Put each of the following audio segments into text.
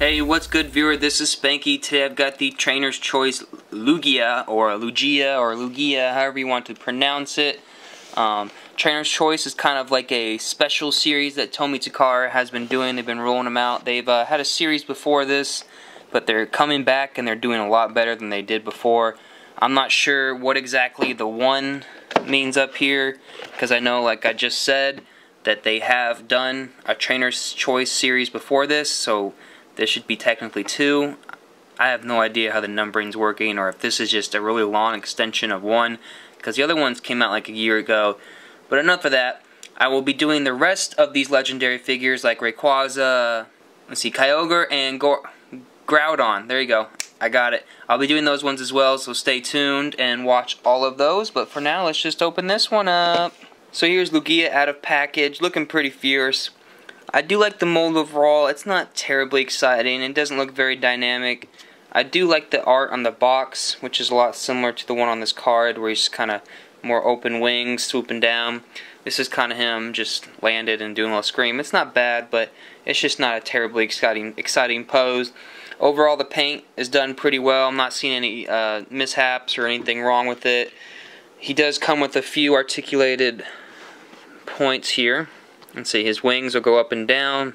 Hey, what's good, viewer? This is Spanky. Today I've got the Trainer's Choice Lugia, or Lugia, or Lugia, however you want to pronounce it. Um, Trainer's Choice is kind of like a special series that Tomy Takara has been doing. They've been rolling them out. They've uh, had a series before this, but they're coming back and they're doing a lot better than they did before. I'm not sure what exactly the one means up here, because I know, like I just said, that they have done a Trainer's Choice series before this, so this should be technically two. I have no idea how the numbering's working, or if this is just a really long extension of one, because the other ones came out like a year ago. But enough of that. I will be doing the rest of these legendary figures like Rayquaza, let's see, Kyogre, and Go Groudon. There you go. I got it. I'll be doing those ones as well, so stay tuned and watch all of those. But for now, let's just open this one up. So here's Lugia out of package, looking pretty fierce. I do like the mold overall. It's not terribly exciting. It doesn't look very dynamic. I do like the art on the box, which is a lot similar to the one on this card, where he's kind of more open wings, swooping down. This is kind of him just landed and doing a little scream. It's not bad, but it's just not a terribly exciting exciting pose. Overall, the paint is done pretty well. I'm not seeing any uh, mishaps or anything wrong with it. He does come with a few articulated points here. Let's see, his wings will go up and down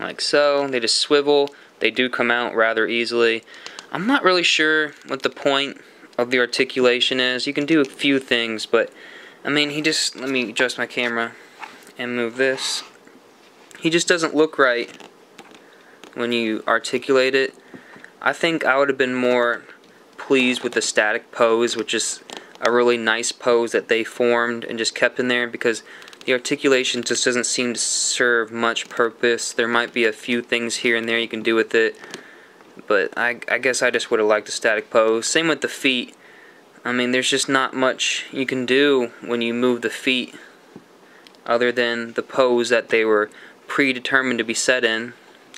like so. They just swivel. They do come out rather easily. I'm not really sure what the point of the articulation is. You can do a few things, but I mean, he just, let me adjust my camera and move this. He just doesn't look right when you articulate it. I think I would have been more pleased with the static pose, which is a really nice pose that they formed and just kept in there because the articulation just doesn't seem to serve much purpose. There might be a few things here and there you can do with it, but I, I guess I just would have liked a static pose. Same with the feet. I mean, there's just not much you can do when you move the feet other than the pose that they were predetermined to be set in.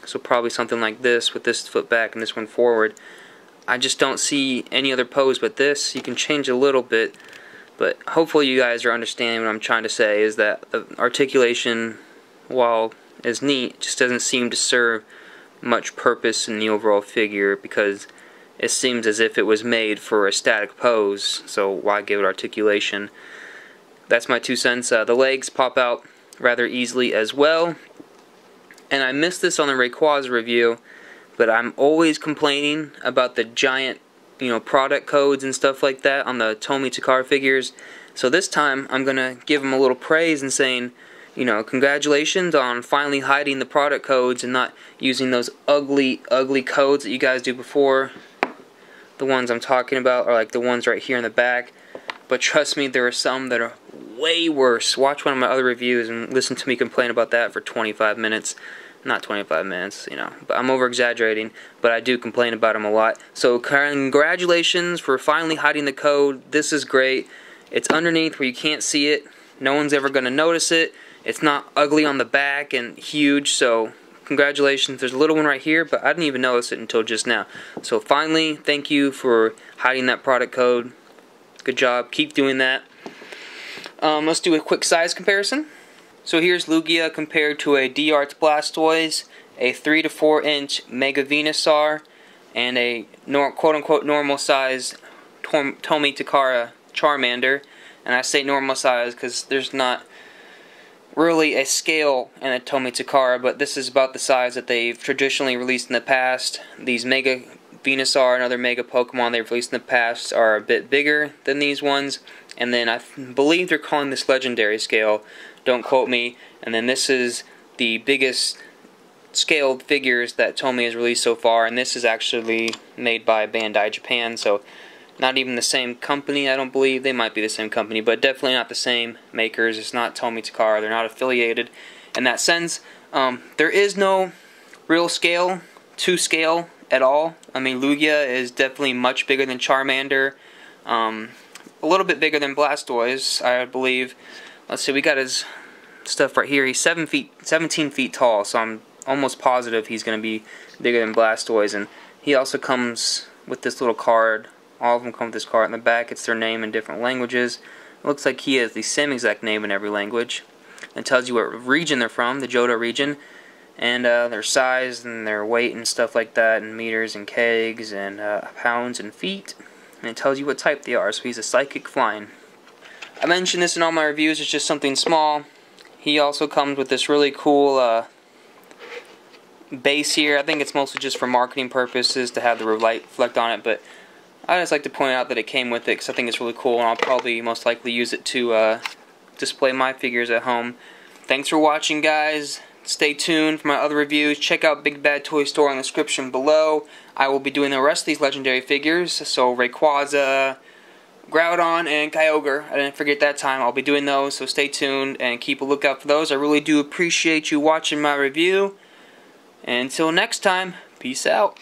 So probably something like this with this foot back and this one forward. I just don't see any other pose but this. You can change a little bit, but hopefully you guys are understanding what I'm trying to say is that the articulation, while is neat, just doesn't seem to serve much purpose in the overall figure because it seems as if it was made for a static pose, so why give it articulation? That's my two cents. Uh, the legs pop out rather easily as well. And I missed this on the Rayquaza review but I'm always complaining about the giant, you know, product codes and stuff like that on the Tomy Takara figures. So this time I'm gonna give him a little praise and saying, you know, congratulations on finally hiding the product codes and not using those ugly, ugly codes that you guys do before. The ones I'm talking about are like the ones right here in the back. But trust me, there are some that are way worse. Watch one of my other reviews and listen to me complain about that for 25 minutes not 25 minutes, you know, but I'm over exaggerating, but I do complain about them a lot. So congratulations for finally hiding the code. This is great. It's underneath where you can't see it. No one's ever going to notice it. It's not ugly on the back and huge, so congratulations. There's a little one right here, but I didn't even notice it until just now. So finally, thank you for hiding that product code. Good job. Keep doing that. Um, let's do a quick size comparison. So here's Lugia compared to a D-Arts Blastoise, a 3 to 4 inch Mega Venusaur, and a quote-unquote normal size Tom Tomy Takara Charmander. And I say normal size because there's not really a scale in a Tomy Takara, but this is about the size that they've traditionally released in the past. These Mega Venusaur and other Mega Pokemon they've released in the past are a bit bigger than these ones. And then I believe they're calling this Legendary scale, don't quote me. And then this is the biggest scaled figures that Tomy has released so far, and this is actually made by Bandai Japan, so not even the same company, I don't believe. They might be the same company, but definitely not the same makers. It's not Tomy Takara. They're not affiliated in that sense. Um, there is no real scale to scale at all. I mean, Lugia is definitely much bigger than Charmander. Um, a little bit bigger than Blastoise, I believe. Let's see, we got his stuff right here. He's seven feet, 17 feet tall, so I'm almost positive he's going to be bigger than Blastoise. And he also comes with this little card. All of them come with this card in the back. It's their name in different languages. It looks like he has the same exact name in every language. It tells you what region they're from, the Johto region. And uh, their size and their weight and stuff like that, and meters and kegs and uh, pounds and feet. And it tells you what type they are. So he's a psychic flying. I mentioned this in all my reviews. It's just something small. He also comes with this really cool uh, base here. I think it's mostly just for marketing purposes to have the light reflect on it, but I just like to point out that it came with it because I think it's really cool, and I'll probably most likely use it to uh, display my figures at home. Thanks for watching, guys. Stay tuned for my other reviews. Check out Big Bad Toy Store in the description below. I will be doing the rest of these legendary figures, so Rayquaza, Groudon, and Kyogre. I didn't forget that time. I'll be doing those, so stay tuned and keep a lookout for those. I really do appreciate you watching my review. Until next time, peace out.